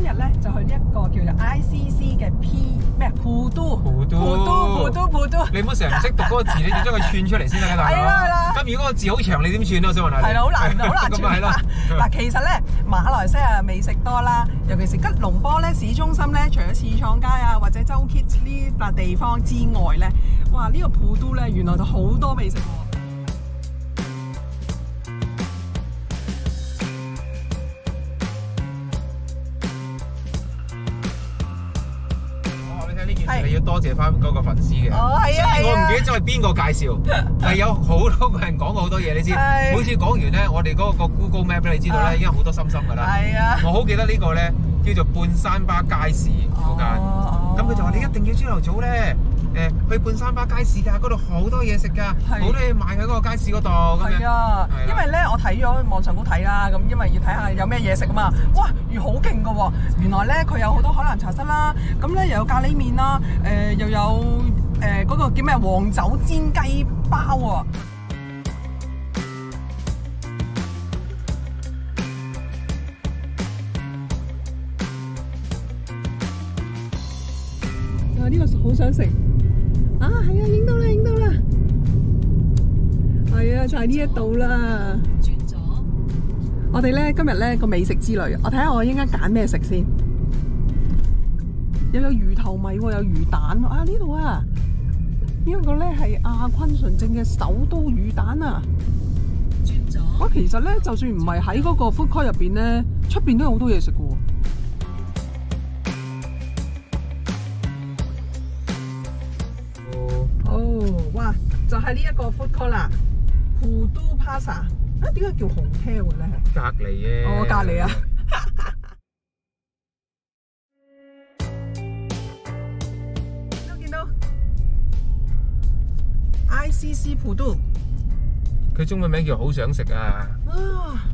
咧就去呢一個叫做 ICC 嘅 P 咩普都普都普都普都。你唔好成日唔識讀嗰個字，你要將佢串出嚟先得㗎，大佬。係啦係啦咁如果個字好長，你點串啊？我想問下你。係啦，好難 好難咁咪係咯。嗱，其實咧馬來西亞美食多啦，尤其是吉隆坡咧市中心咧，除咗市創街啊或者周 Kits 呢笪地方之外咧，哇！呢、個普都咧原來就好多美食喎。你要多謝翻嗰個粉絲嘅。哦係啊我唔記得咗係邊個介紹，但 係有好多個人講過好多嘢，你知。係每次講完咧，我哋嗰個 Google Map 咧，你知道啊咧，已經好多心心㗎啦。係啊。我好記得呢個咧叫做半山巴街市附近。哦咁佢就話你一定要朝頭早咧，誒去半山巴街市㗎，嗰度好多嘢食㗎，好多嘢賣喺嗰個街市嗰度咁樣。係啊，因為咧我睇咗網上都睇啦，咁因為要睇下有咩嘢食啊嘛。哇，魚好勁噶喎！原來咧佢有好多海南茶室啦，咁咧又有咖喱面啦，誒、又有誒嗰、個叫咩黃酒煎雞包喎。啊！呢、個好想食就係呢一度啦。轉咗，我哋咧今日咧個美食之旅，我睇下我應該揀咩食先。又有魚頭米，有魚蛋啊！呢度啊，呢、個咧係亞坤纯正嘅首都魚蛋啊！轉左，哇，其實咧就算唔係喺嗰個 food court 入边咧，出边都有好多嘢食嘅喎。哦，哇！就係呢一個 food court 啦，普都 Plaza。啊，點解叫紅 tail 嘅咧？隔離嘅。哦隔離啊！見到見到，ICC 普都佢中文名叫好想食啊！啊，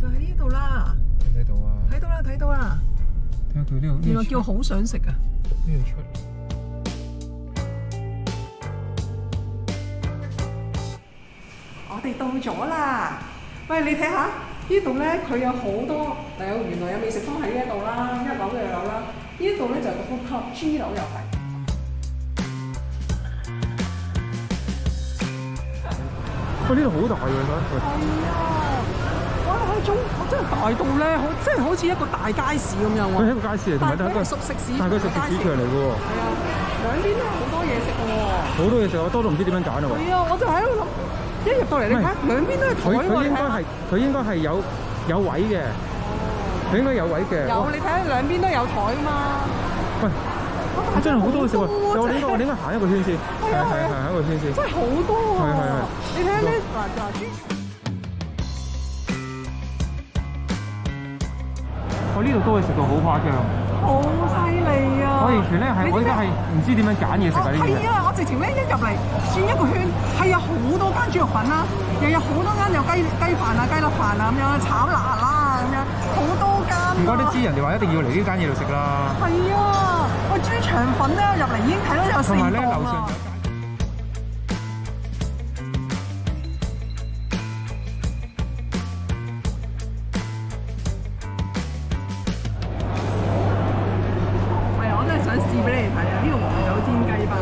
就喺呢度啦，睇唔睇到啊？睇到啦睇到啦，睇下佢呢度。原來叫好想食啊！呢度出。哋到咗啦！喂，你睇下呢度咧，佢有好多，嗱有原來有美食坊喺呢一度啦，一樓又有啦，呢一度咧就係個 court G 樓又係。喂，呢度好大喎，係啊！哇，喺中真係大到咧，好即係好似一個大街市咁樣佢係喎。一個街市嚟，同埋都係一個但係佢係熟食市場但係熟食市場嚟嘅喎，係啊，兩邊都好多嘢食嘅喎。好多嘢食，我多到唔知點樣揀啊喎。係啊，我就喺度諗，一入到嚟你睇下，兩邊都係台佢喎。佢應該係佢應該係有有位嘅，佢應該有位嘅。有你睇下兩邊都有台啊嘛。喂，哇真係好多嘢食喎！多我哋應該我哋應該行一個圈先，係係啊係啊行一個圈先。真係好多係係係啊！你睇下呢嗱嗱豬我呢度都可以食到好誇張，好犀利啊！我完全咧係我而家係唔知點樣揀嘢食啊。係啊！我直情咧一入嚟轉一個圈，係有好多間豬肉粉啦，又有好多間有雞雞飯啊、雞粒飯啊咁樣，炒辣啦咁樣，好多間啊。唔怪得知人哋話一定要嚟呢間嘢度食啦。係啊！喂，豬腸粉咧入嚟已經睇到有四同埋咧檔樓上啦。雞包，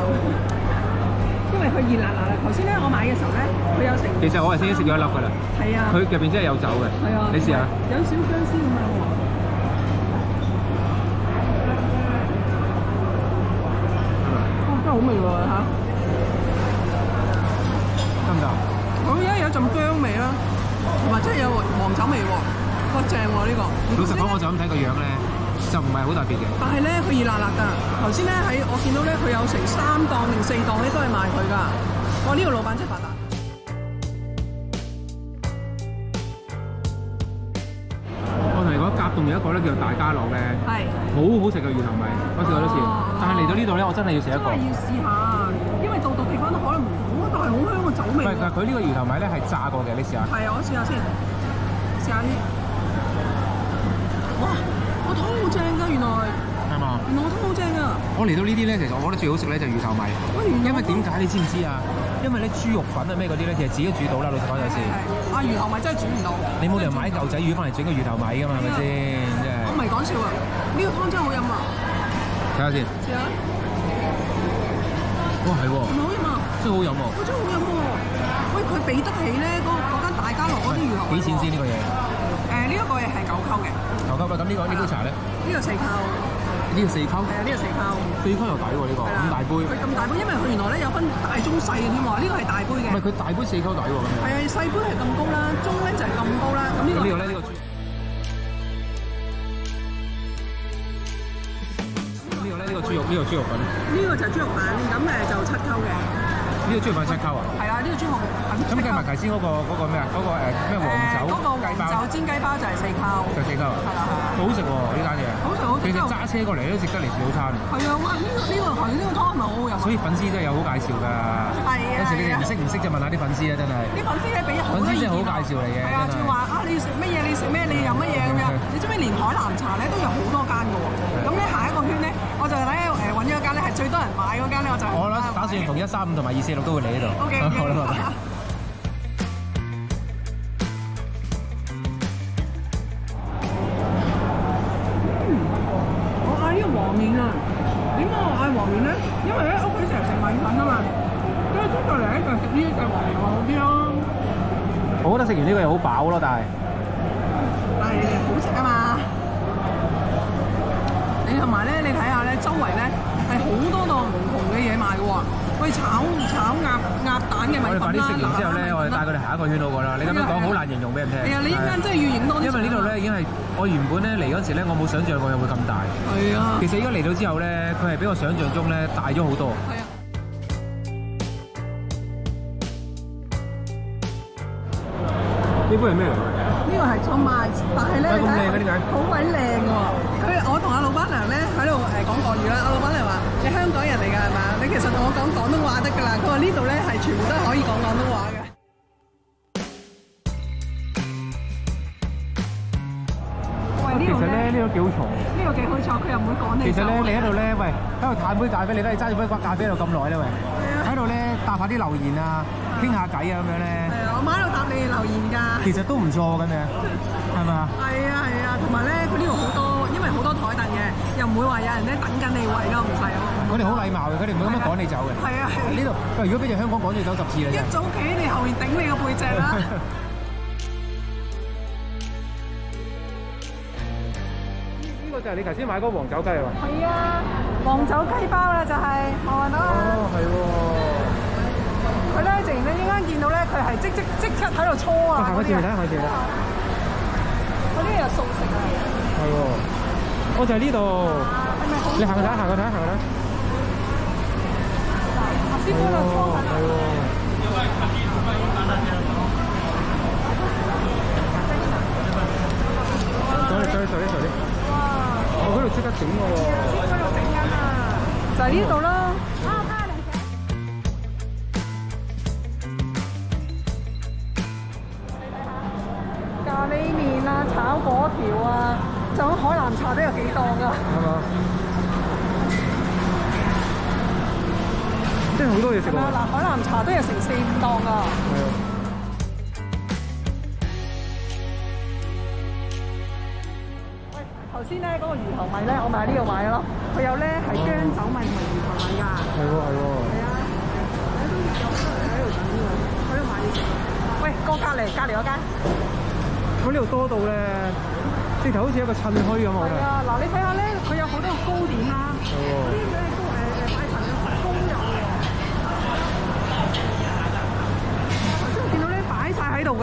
因為佢熱辣辣啦。頭先咧我買嘅時候咧，佢有成其實我係先食咗一粒㗎啦，係啊，佢入邊真係有酒嘅。係啊，你試下。有少姜絲咁樣喎。哦，真係好味喎嚇！得唔得啊？佢而家有陣薑味啦，同埋真係有黃酒味喎，哇正喎呢個。老實講，我就咁睇個樣咧，就唔係好特別嘅。但係咧，佢熱辣辣㗎。頭先咧喺我見到咧，佢有成三檔定四檔咧都係賣佢㗎。哇！呢、個老闆真係發達。我同你講，甲洞有一個咧叫做大家樂咧，係。好好食嘅魚頭米，我試過多次。哦但係嚟到呢度咧，我真係要食一個。真係要試下，因為度度地方都可能唔同啊，但係好香個酒味唔係，但係。佢呢個魚頭米咧係炸過嘅，你試下。係啊，我試下先，試下先。哇！個湯好正㗎，原來係嘛？原來我湯好正㗎。我嚟到呢啲咧，其實我覺得最好食咧就係魚頭米，喂，因為點解你知唔知啊？因為咧豬肉粉啊咩嗰啲咧，其實自己煮到啦，老實講有時。係啊魚頭米真係煮唔到。你冇理由買牛仔魚翻嚟整個魚頭米噶嘛，係咪先？真係。我唔係講笑啊！呢個湯真係好飲啊！睇下先。試下，哇，係喎，係咪好飲啊？真係好飲喎。我真係好飲喎！喂，佢俾得起咧嗰嗰間大家樂嗰啲魚頭。幾錢先呢個嘢？誒呢一個嘢係九溝嘅，九溝嘅！咁呢個呢杯茶咧？呢個四溝，呢個四溝，係啊呢個四溝。四溝又抵喎呢個，係啦咁大杯。佢咁大杯，因為佢原來咧有分大、中、細嘅添喎。呢個係大杯嘅唔係，佢大杯四溝抵喎咁樣。係啊細杯係咁高啦，中咧就係咁高啦。咁呢個咁呢個咧呢個豬。咁呢個咧呢個豬肉呢個豬肉粉，呢個就係豬肉粉，咁誒就七溝嘅。呢個中意粉七溝啊！係啦，呢個豬肉粉咁計埋頭先嗰個嗰個咩啊？嗰個誒咩黃酒誒嗰個黃酒煎雞包就係四溝。就四溝啊！係啦係啦。好食喎呢單嘢。好食好食其實揸車過嚟都食得嚟食早餐。係啊，哇！呢個呢個頭先呢個湯係咪好好？所以粉絲真係有好介紹㗎。係啊有時你哋唔識唔識就問下啲粉絲啊，真係。啲粉絲咧俾好多粉絲真係好介紹嚟嘅係啊，仲話啊，你要食乜嘢？你食咩？你飲乜嘢咁樣？你知唔知連海南茶咧都有好多間㗎喎？咁咧下一個圈咧，我就睇最多人買嗰間咧，我就我啦，打算逢一三五同埋二四六都會嚟呢度。OK 好啦，拜拜。我嗌呢個黃面啊！點解我嗌黃面咧？因為咧屋企成日食米粉啊嘛，跟住出到嚟咧就食呢一隻黃面好啲咯。我覺得食完呢個又好飽咯，但係但係好食啊嘛！你同埋咧，你睇下咧，周圍咧係好多檔唔同嘅嘢賣喎。喂，炒炒鴨鴨蛋嘅米粉啦，我哋快啲食完之後咧，我哋帶佢哋行一個圈好過啦。你咁樣講好難形容俾人聽。係啊，你一陣間真係要影多啲。因為呢度咧已經係我原本咧嚟嗰時咧，我冇想象過有會咁大。係啊，其實而家嚟到之後咧，佢係比我想象中咧大咗好多。係啊。呢杯係咩嚟？個係粟米，但係咧，好鬼靚喎！佢我同阿老闆娘咧喺度誒講國語啦，阿老闆娘話：你香港人嚟㗎係嘛？你其實同我講廣東話得㗎啦。佢話呢度咧係全部都係可以講廣東話嘅。喂，呢度咧，呢個幾好坐。呢個幾好坐，佢又唔會講你其實咧，你喺度咧，喂，喺度嘆杯咖啡，你都係揸住杯咖啡喺度咁耐咧，喂，喺度咧答下啲留言啊，傾下偈啊咁樣咧，我媽喺度答你留言㗎。其實都唔錯嘅你，係咪啊？係啊係啊，同埋咧，佢呢度好多，因為好多台凳嘅，又唔會話有人咧等緊你位咯，唔使咯。我哋好禮貌嘅，佢哋唔會咁樣趕你走嘅。係啊呢度，喂，如果俾住香港趕你走十次啦，一。早企喺你後面頂你個背脊啦。呢個就係你頭先買嗰個黃酒雞啊嘛。係啊，黃酒雞包啦就係，看啦。哦，係喎。佢咧，突然咧依間見到咧，佢係即即即刻喺度搓啊！行開前面睇，行過前面睇。嗰啲又素食啊，係喎。我就係呢度。係咪好？你行過睇，行過睇，行過睇。阿師傅喺度搓緊啊！係喎。再嚟，再嚟，再嚟，再嚟。哇！我嗰度即刻整嘅喎。嗰度整緊啊！就係呢度咯。咖喱麵啊，炒粿條啊，仲有海南茶都有幾檔噶。係嘛？即係好多嘢食喎。嗱，海南茶都有成四五檔噶。係啊。喂，頭先咧嗰個魚頭米咧，我咪喺呢度買咯。佢有咧係薑酒米同埋魚頭米㗎。係喎，係喎。係啊，喺度有好多人喺度等喎，喺度買嘢食。喂，過隔離隔離嗰間。我呢度多到咧，直頭好似一個襯墟咁，我。係啊，嗱你睇下咧，佢有好多糕點啦。啲咧糕誒誒拜神嘅糕有喎。頭先我見到咧擺晒喺度㗎。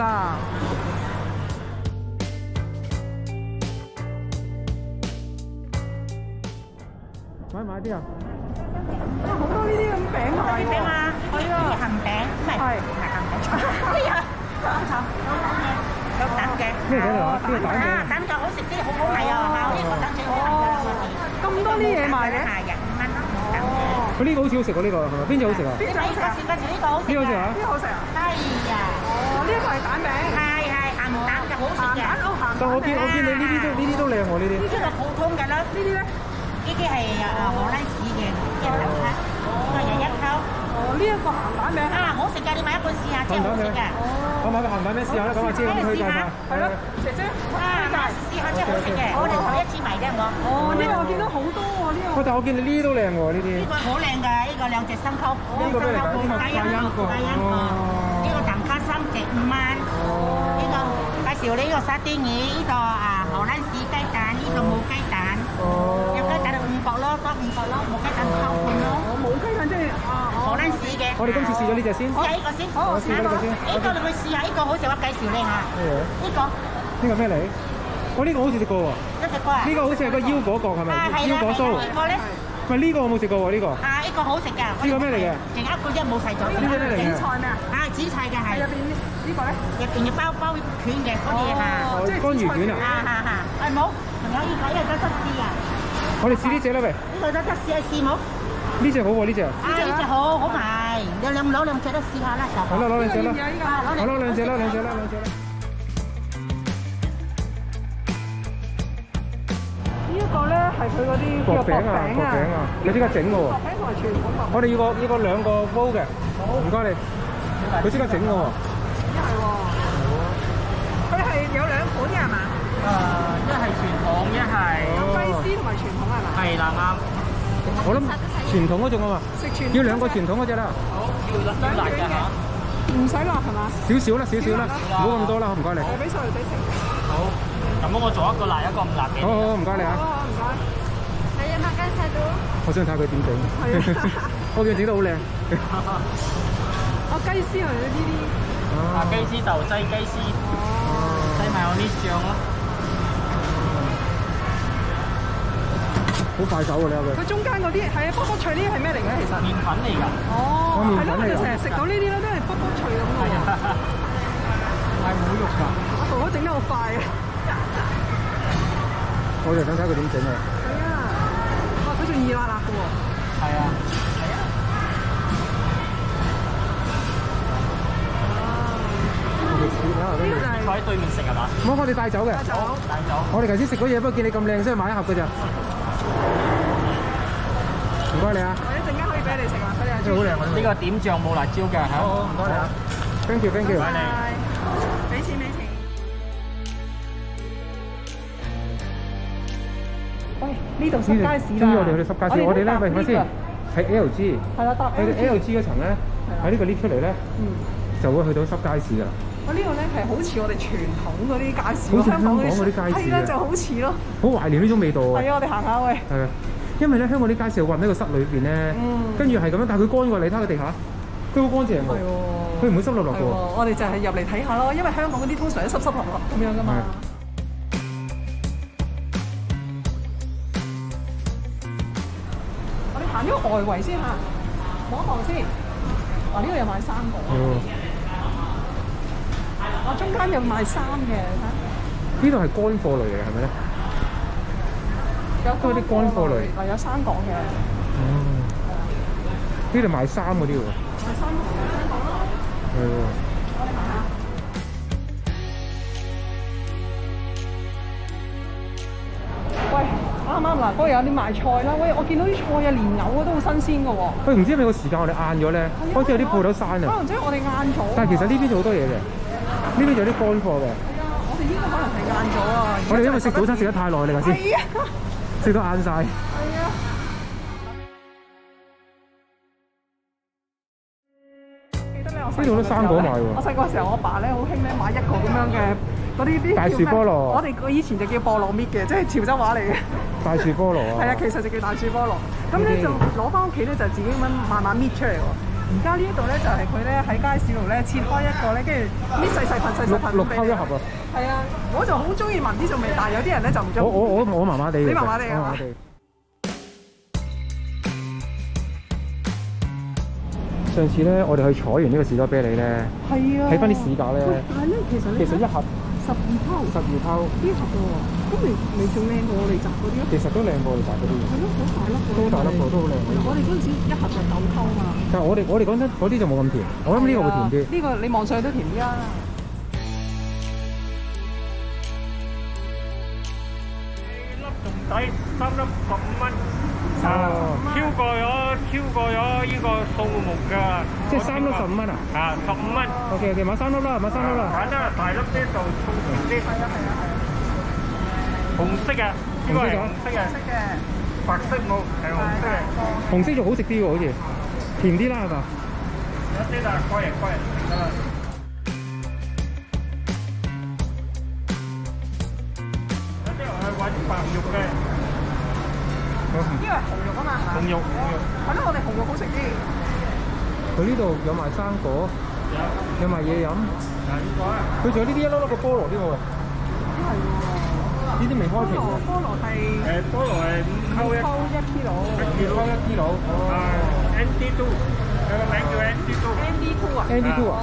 買唔買啲啊？哇，好多呢啲咁餅賣喎。嘛，係啊鹹餅，唔係係鹹餅，咩嚟㗎？呢個蛋啊，蛋嘅好食啲，好好味啊，呢個蛋最好食㗎啦，咁多啲嘢賣嘅。係廿五蚊咯，蛋嘅。佢呢個好似好食喎，呢個係咪？邊隻好食啊？呢個好食啊，呢個好食呢個好食啊？呢個好食啊！係啊，哦，呢一個係蛋餅。係係鹹蛋嘅好食嘅，鹹蛋哦，鹹我見我見你呢啲都呢啲都靚喎，呢啲。呢啲係普通嘅啦，呢啲咧，呢啲係誒荷蘭士嘅呢個就一頭，哦，呢一個鹹蛋餅啊，好食㗎，你買一罐試下，真係好食㗎。我買個鹹蛋餅試下啦，咁阿姐咁推介下。係咯，姐姐啊，試下真係好食嘅，我哋頭一次買啫我。哦，呢個我見到好多喎，呢個喂，但係我見你呢啲都靚喎，呢啲呢。個好靚㗎，呢個兩隻生溝，呢個咩嚟㗎生溝呢個大音個大音個，哦呢個蛋卡三隻五蚊。呢個介紹呢個沙丁魚，呢個啊荷蘭士雞蛋，呢個冇雞蛋，哦有雞蛋就五個咯，多五個咯，冇雞蛋溝半咯。我冇雞蛋即係啊，荷蘭士嘅。我哋今次試咗呢只先。試下呢個先，好我試呢個先呢個你去試下，呢個好食，我介紹你嚇。咩嘢？呢個呢個咩嚟？我呢個好似食過喎。一隻個啊。呢個好似係個腰果角係咪腰果酥。呢個咧，喂，呢個我冇食過喎，呢個。啊，呢個好食㗎。呢個咩嚟嘅淨一個啫，冇細咗。呢個咩嚟嘅紫菜咩啊？啊，紫菜嘅係入，邊呢個咧？入邊要包包卷嘅嗰啲嚇。哦即係乾魚卷啊啊啊啊，誒冇，仲有呢個，呢個得得試啊，我哋試呢只啦，喂。呢個得得試啊，試冇？呢只好喎，呢只。啊，呢只好好賣，有兩攞兩隻都試下啦，就。好啦，攞兩隻啦。好啦，兩隻啦，兩隻啦，兩隻啦。呢一個咧係佢嗰啲薄餅啊，薄餅啊，佢即刻整嘅喎。薄餅同埋傳統薄。我哋要個要個兩個煲嘅。唔該你。佢即刻整嘅喎。係喎。佢係有兩款嘅係嘛？誒，一係傳統，一係有雞絲同埋傳統係嘛？係啦啱。我諗傳統嗰種啊嘛。要兩個傳統嗰只啦。好，要辣要辣㗎嚇。唔使辣係嘛？少少啦，少少啦，唔好咁多啦，唔該你。我俾細路仔食。好，咁我做一個辣，一個唔辣嘅。好好，唔該你啊。好好唔該。Saya makan satu. 我想睇下佢點整。係啊 我見佢整得好靚。我雞絲係呢啲。啊，雞絲豆擠雞絲，擠埋我啲醬咯。好快手喎，你有佢。佢中間嗰啲係啊，卜卜脆呢啲係咩嚟嘅其實？麵粉嚟㗎，哦，係咯，我粉嚟㗎哋成日食到呢啲咧，都係卜卜脆咁嘅喎。係冇肉㗎。阿婆婆整得好快啊！我就想睇佢點整啊。係啊，哇！佢仲熱辣辣嘅喎。係啊。呢個就係坐喺對面食係嘛？唔好，我哋帶走嘅。帶走。帶走。我哋頭先食嗰嘢，不過見你咁靚，所以買一盒嘅咋。唔該你啊。我一陣間可以俾你食啊，佢哋係真係好！呢個點醬冇辣椒㗎嚇。好好，唔該你啊。Thank you，thank you。拜拜。俾錢俾錢。喂，呢度濕街市啦。終於我哋去到濕街市，我哋咧，喂，睇先，喺 LG，係啦，搭喺 LG 嗰層咧，喺呢個 lift 出嚟咧，嗯。就會去到濕街市噶啦。我呢個咧係好似我哋傳統嗰啲街市，香港嗰啲街市係啦，啊就好似咯。好懷念呢種味道啊！係啊，我哋行下喂。係啊，因為咧香港啲街市混喺個室裏邊咧，嗯跟住係咁樣，但係佢乾過，你睇下個地下，佢好乾淨喎，佢唔會濕落落嘅喎。我哋就係入嚟睇下咯，因為香港嗰啲通常都濕濕落落咁樣噶嘛。我哋行呢個外圍先嚇，望一望先。嗱，呢度有賣衫嘅，哦，我中間有賣衫嘅，睇呢度係乾貨類嚟嘅，係咪咧？有啲乾貨類嗱有生港嘅，哦，呢度賣衫嗰啲喎，賣衫賣生港咯。係喎。喂，啱啱嗱，嗰度有啲賣菜啦。喂，我見到啲菜啊，蓮藕啊都好新鮮嘅喎。喂，唔知係咪個時間我哋晏咗咧？開始有啲鋪頭閂可啊！能即係我哋晏咗啊。但係其實呢邊仲好多嘢嘅，呢邊仲有啲乾貨嘅。係啊，我哋應該可能係晏咗啊。我哋因為食早餐食得太耐啦，頭先係啊，食到眼晒。係啊。呢度都生果賣喎我細個嘅時候，我爸咧好興咧買一個咁樣嘅嗰啲啲大樹菠蘿我哋以前就叫菠蘿搣嘅，即係潮州話嚟嘅。大樹菠蘿啊！係啊，其實就叫大樹菠蘿。咁咧就攞翻屋企咧，就自己咁樣慢慢搣出嚟喎。而家呢一度咧就係佢咧喺街市度咧切開一個咧，跟住搣細細份細細六六份咁俾你溝一盒啊！係啊，我就好中意聞呢種味，但係有啲人咧就唔中意。我我我我麻麻地。你麻麻地啊上次咧，我哋去採完呢個士多啤梨咧，係啊，睇翻啲市價咧但係咧，其實咧其實一盒十二溝十二溝，呢盒嘅喎，咁未未仲靚過我哋集嗰啲咯。其實都靚過我哋摘嗰啲嘅。係咯，好大粒喎。都好大粒喎都好靚我哋嗰陣時一盒就九溝嘛。但係我哋我哋講真，嗰啲就冇咁甜。我諗呢個會甜啲。呢個你望上去都甜啲啊！啦，仲抵，三粒十五蚊。啊哦超過咗超過咗呢個數目㗎。即係三粒十五蚊啊啊，十五蚊。？OK OK，買三粒啦，買三粒啦。揀得大粒啲就重啲。係啊係啊係啊。紅色嘅，呢個係紅色嘅，識嘅，白色冇，係紅色嘅。紅色仲好食啲喎，好似甜啲啦，係嘛？有啲啦，過嚟過嚟。得啦白肉嘅，因為紅肉啊嘛？紅肉紅肉係咯，我哋紅肉好食啲。佢呢度有賣生果，有。有賣嘢飲，佢仲有呢啲一粒粒嘅菠蘿添喎，係呢啲未開皮菠蘿喎，菠蘿係誒菠蘿係五溝一溝一 kilo。一二 kilo 包一 kilo，啊，ND two，佢個名叫 ND two，ND two 啊。，ND two 啊，哦，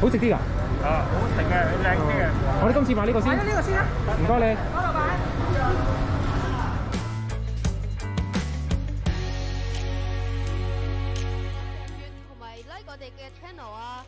好食啲㗎。啊好食嘅，靚啲嘅。我哋今次買呢個先買咗，呢個先啦。唔該你。好啊